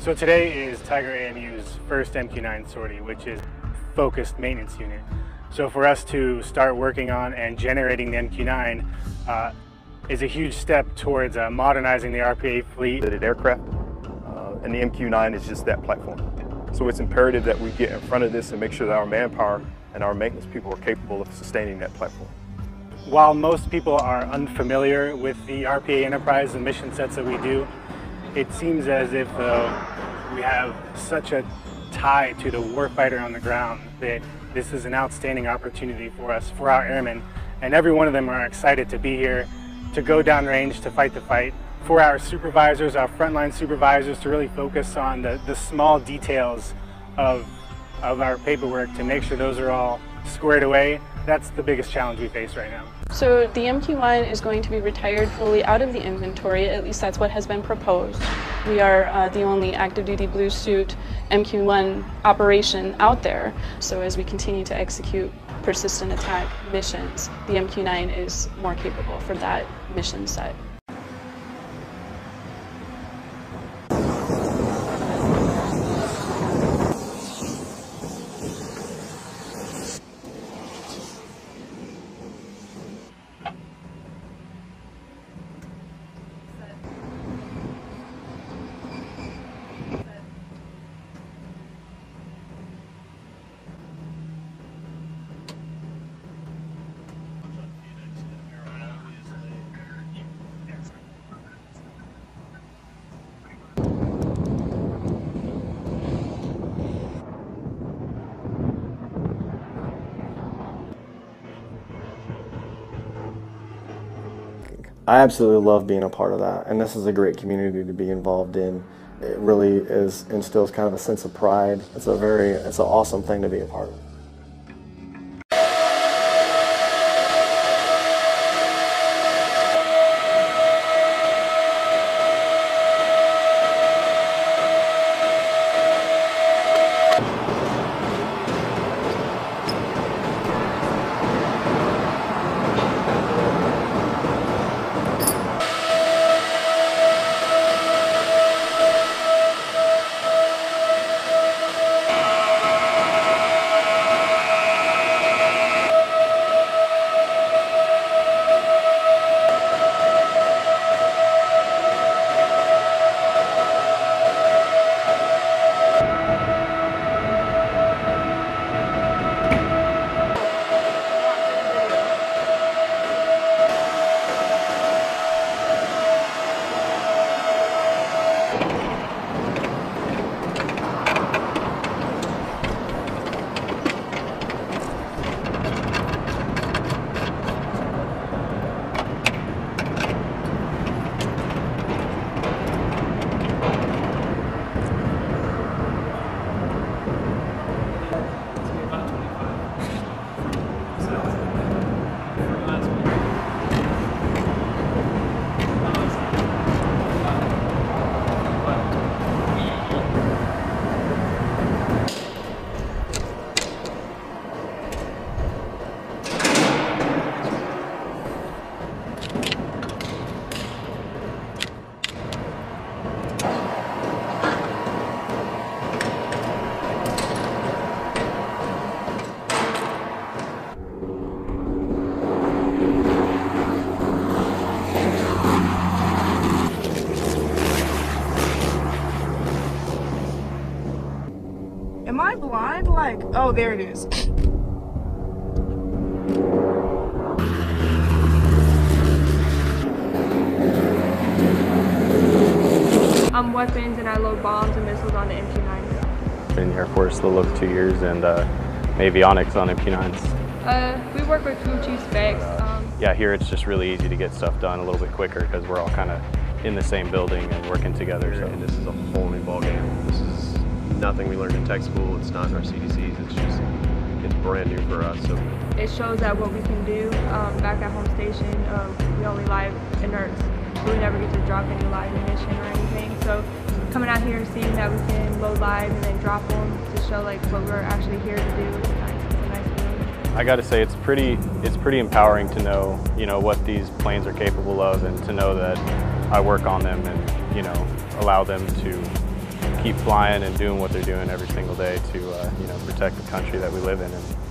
So today is Tiger AMU's first MQ9 sortie, which is focused maintenance unit. So for us to start working on and generating the MQ9 uh, is a huge step towards uh, modernizing the RPA fleet. The aircraft uh, and the MQ9 is just that platform. So it's imperative that we get in front of this and make sure that our manpower and our maintenance people are capable of sustaining that platform. While most people are unfamiliar with the RPA Enterprise and mission sets that we do, it seems as if uh, we have such a tie to the warfighter on the ground that this is an outstanding opportunity for us, for our airmen, and every one of them are excited to be here, to go downrange, to fight the fight. For our supervisors, our frontline supervisors, to really focus on the, the small details of, of our paperwork to make sure those are all squared away, that's the biggest challenge we face right now. So the MQ-9 is going to be retired fully out of the inventory, at least that's what has been proposed. We are uh, the only active duty blue suit MQ-1 operation out there, so as we continue to execute persistent attack missions, the MQ-9 is more capable for that mission set. I absolutely love being a part of that, and this is a great community to be involved in. It really is instills kind of a sense of pride. It's a very, it's an awesome thing to be a part of. Like, oh, there it is. um, weapons and I load bombs and missiles on the MQ-9s. Been in the Air Force a little over two years and uh, avionics on MQ-9s. Uh, we work with crew specs. Um, yeah, here it's just really easy to get stuff done a little bit quicker because we're all kind of in the same building and working together. So. And this is a whole new ball game. This is nothing we learned in tech school. It's not in our CDCs. It's just it's brand new for us. So it shows that what we can do um, back at home station. Um, we only live inerts. We never get to drop any live munition or anything. So coming out here and seeing that we can load live and then drop them to show like what we're actually here to do is nice. It's nice. I got to say it's pretty it's pretty empowering to know you know what these planes are capable of and to know that I work on them and you know allow them to keep flying and doing what they're doing every single day to uh, you know protect the country that we live in. And